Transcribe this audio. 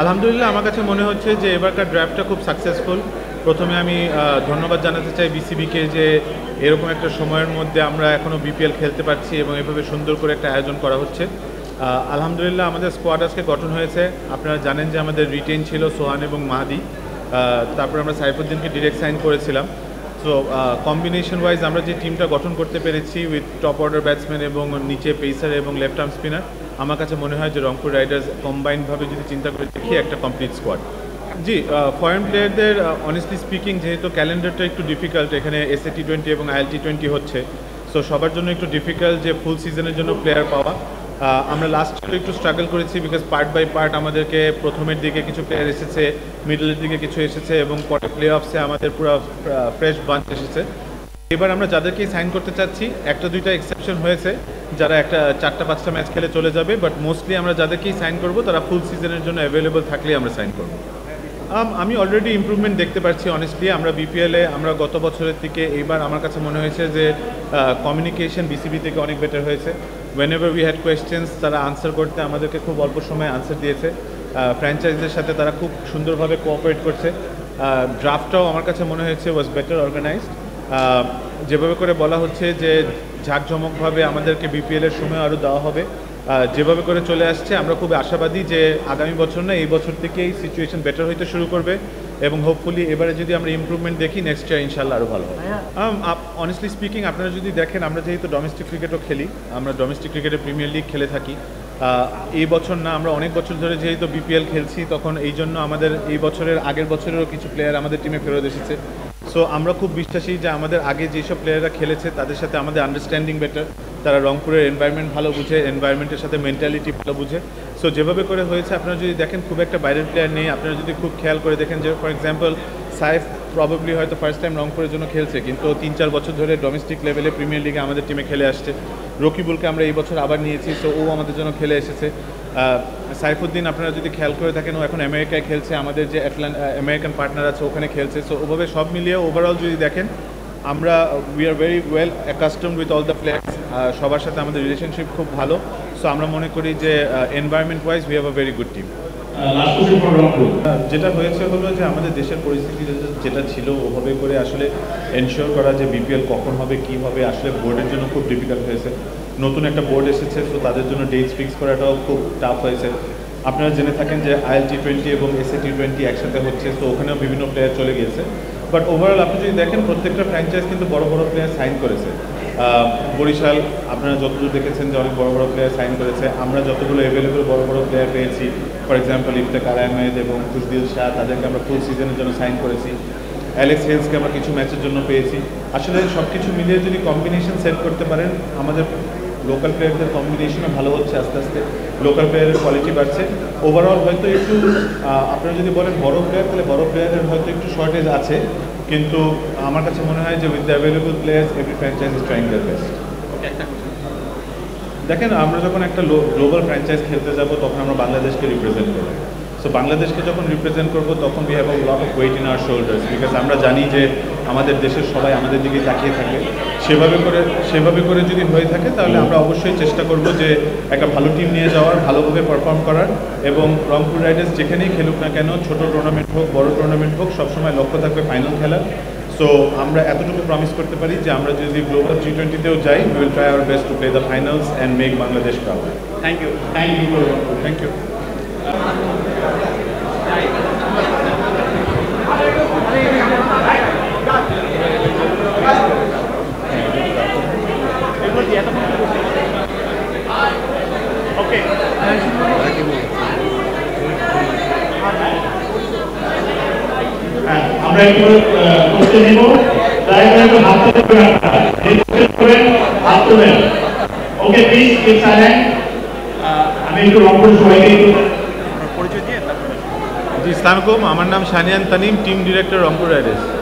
আলহামদুলিল্লাহ, আমার কাছে মনে হচ্ছে যে এবারকার ড্রাফটটা খুব সাকসেসফুল প্রথমে আমি ধন্যবাদ জানাতে চাই বিসিবিকে যে এরকম একটা সময়ের মধ্যে আমরা এখনও বিপিএল খেলতে পারছি এবং এভাবে সুন্দর করে একটা আয়োজন করা হচ্ছে। আলহামদুলিল্লাহ, আমাদের স্কোয়াড আজকে গঠন হয়েছে। আপনারা জানেন যে আমাদের রিটেন ছিল সোহান এবং মাহাদি। তারপর আমরা সাইফুদ্দিনকে ডিরেক্ট সাইন করেছিলাম। সো কম্বিনেশন ওয়াইজ আমরা যে টিমটা গঠন করতে পেরেছি উইথ টপ অর্ডার ব্যাটসম্যান এবং নিচে পেসার এবং লেফট আর্ম স্পিনার আমার কাছে মনে হয় যে রংপুর রাইডার্স কম্বাইনভাবে যদি চিন্তা করে দেখি, একটা কমপ্লিট স্কোয়াড জি ফরেন প্লেয়ারদের অনেস্টলি স্পিকিং যেহেতু ক্যালেন্ডারটা একটু ডিফিকাল্ট এখানে এসএ টি টোয়েন্টি এবং আইএল টি টোয়েন্টি হচ্ছে সো সবার জন্য একটু ডিফিকাল্ট যে ফুল সিজনের জন্য প্লেয়ার পাওয়া। আমরা লাস্ট একটু স্ট্রাগল করেছি বিকজ পার্ট বাই পার্ট আমাদেরকে প্রথমের দিকে কিছু প্লেয়ার এসেছে মিডলের দিকে কিছু এসেছে এবং পরে প্লে অফসে আমাদের পুরো ফ্রেশ বাঞ্চ এসেছে। এবার আমরা যাদেরকেই সাইন করতে চাচ্ছি, একটা দুইটা এক্সেপশন হয়েছে। যারা একটা চারটা, পাঁচটা ম্যাচ খেলে চলে যাবে বাট মোস্টলি আমরা যাদেরকেই সাইন করব, তারা ফুল সিজনের জন্য অ্যাভেলেবল থাকলেই আমরা সাইন করব। আমি অলরেডি ইমপ্রুভমেন্ট দেখতে পাচ্ছি অনেস্টলি আমরা বিপিএলে আমরা গত বছরের থেকে এইবার আমার কাছে মনে হয়েছে যে কমিউনিকেশন বিসিবি থেকে অনেক বেটার হয়েছে। Whenever we had questions তারা আনসার করতে আমাদেরকে খুব অল্প সময়ে আনসার দিয়েছে। ফ্র্যাঞ্চাইজের সাথে তারা খুব সুন্দরভাবে কোঅপারেট করছে। ড্রাফটটাও আমার কাছে মনে হয়েছে ওয়াজ বেটার অর্গানাইজড যেভাবে করে বলা হচ্ছে যে ঝাঁকঝমকভাবে আমাদেরকে বিপিএলের সময় আরও দেওয়া হবে যেভাবে করে চলে আসছে আমরা খুব আশাবাদী যে আগামী বছর না এই বছর থেকে এই সিচুয়েশন বেটার হইতে শুরু করবে এবং হোপফুলি এবারে যদি আমরা ইমপ্রুভমেন্ট দেখি নেক্সট ইয়ার ইনশাল্লাহ আরও ভালো হবে। অনেস্টলি স্পিকিং আপনারা যদি দেখেন আমরা যেহেতু ডোমেস্টিক ক্রিকেটও খেলি আমরা ডোমেস্টিক ক্রিকেটে প্রিমিয়ার লিগ খেলে থাকি এই বছর না আমরা অনেক বছর ধরে যেহেতু বিপিএল খেলছি তখন এই জন্য আমাদের এই বছরের আগের বছরেরও কিছু প্লেয়ার আমাদের টিমে ফেরত এসেছে। সো আমরা খুব বিশ্বাসী যে আমাদের আগে যেসব প্লেয়াররা খেলেছে, তাদের সাথে আমাদের আন্ডারস্ট্যান্ডিং বেটার তারা রংপুরের এনভায়রনমেন্ট ভালো বুঝে এনভায়রনমেন্টের সাথে মেন্টালিটি ভালো বুঝে। সো যেভাবে করে হয়েছে, আপনারা যদি দেখেন, খুব একটা বাইরের প্লেয়ার নেই। আপনারা যদি খুব খেয়াল করে দেখেন যে ফর এক্সাম্পল সাইফ প্রবাবলি হয়তো ফার্স্ট টাইম রংপুরের জন্য খেলছে, কিন্তু তিন চার বছর ধরে ডোমেস্টিক লেভেলে প্রিমিয়ার লিগে আমাদের টিমে খেলে আসছে। রকিবুলকে আমরা এই বছর আবার নিয়েছি সো ও আমাদের জন্য খেলে এসেছে। সাইফুদ্দিন আপনারা যদি খেয়াল করে থাকেন ও এখন আমেরিকায় খেলছে। আমাদের যে অ্যাটলান্ট আমেরিকান পার্টনার আছে ওখানে খেলছে। সো ওভাবে সব মিলিয়ে ওভারঅল যদি দেখেন আমরা we are very well accustom with all the players সবার সাথে আমাদের রিলেশনশিপ খুব ভালো। সো আমরা মনে করি যে environment wise we have a very good team যেটা হয়েছে হলো যে আমাদের দেশের পরিস্থিতি যেটা- যেটা ছিল ওভাবে করে আসলে এনশিওর করা যে বিপিএল কখন হবে কি হবে আসলে বোর্ডের জন্য খুব ডিফিকাল্ট হয়েছে। নতুন একটা বোর্ড এসেছে, তো তাদের জন্য ডেটস ফিক্স করাটাও খুব টাফ হয়েছে। আপনারা জেনে থাকেন যে আইএল টি টোয়েন্টি এবং এসএ টি টোয়েন্টি একসাথে হচ্ছে, তো ওখানেও বিভিন্ন প্লেয়ার চলে গিয়েছে। বাট ওভারঅল আপনি যদি দেখেন, প্রত্যেকটা ফ্র্যাঞ্চাইজ কিন্তু বড় বড় প্লেয়ার সাইন করেছে। বরিশাল, আপনারা যতদূর দেখেছেন যে অনেক বড় বড় প্লেয়ার সাইন করেছে। আমরা যতগুলো অ্যাভেলেবল বড় বড় প্লেয়ার পেয়েছি ফর এক্সাম্পল ইফতেকার আহমেদ এবং খুশদিল শাহ, তাদেরকে আমরা ফুল সিজনের জন্য সাইন করেছি। অ্যালেক্স হেলসকে আমরা কিছু ম্যাচের জন্য পেয়েছি। আসলে সব কিছু মিলিয়ে যদি কম্বিনেশন সেট করতে পারেন, আমাদের লোকাল প্লেয়ারদের কম্বিনেশনও ভালো হচ্ছে আস্তে আস্তে লোকাল প্লেয়ারের কোয়ালিটি বাড়ছে। ওভারঅল হয়তো একটু আপনারা যদি বলেন বড় প্লেয়ার তাহলে বড় প্লেয়ারের হয়তো একটু শর্টেজ আছে কিন্তু আমার কাছে মনে হয় যে with the available players every franchise is trying their best দেখেন আমরা যখন একটা গ্লোবাল ফ্র্যাঞ্চাইজ খেলতে যাব তখন আমরা বাংলাদেশকে রিপ্রেজেন্ট করব। সো বাংলাদেশকে যখন রিপ্রেজেন্ট করব তখন we have lot of weight in our shoulders because আমরা জানি যে আমাদের দেশের সবাই আমাদের দিকে তাকিয়ে থাকে। সেভাবে করে সেভাবে করে যদি হয়ে থাকে তাহলে আমরা অবশ্যই চেষ্টা করব যে একটা ভালো টিম নিয়ে যাওয়ার ভালোভাবে পারফর্ম করার এবং রংপুর রাইডার্স যেখানেই খেলুক না কেন ছোট টুর্নামেন্ট হোক বড় টুর্নামেন্ট হোক সবসময় লক্ষ্য থাকবে ফাইনাল খেলার। সো আমরা এতটুকু প্রমিস করতে পারি যে আমরা যদি গ্লোবাল টি টোয়েন্টিতেও যাই will try our best to play the finals and make Bangladesh proud thank you thank you thank you আমরা একটু কোশ্চেন নিব দয়া করে একটু হাত তুলবেন আপনারা এই কোশ্চেন করেন হাত তুলবেন ওকে প্লিজ কিপ সাইলেন্ট আমি একটু রংপুর সবাইকে একটু জি সালামালাইকুম আমার নাম Sanian Tanim team director Rangpur riders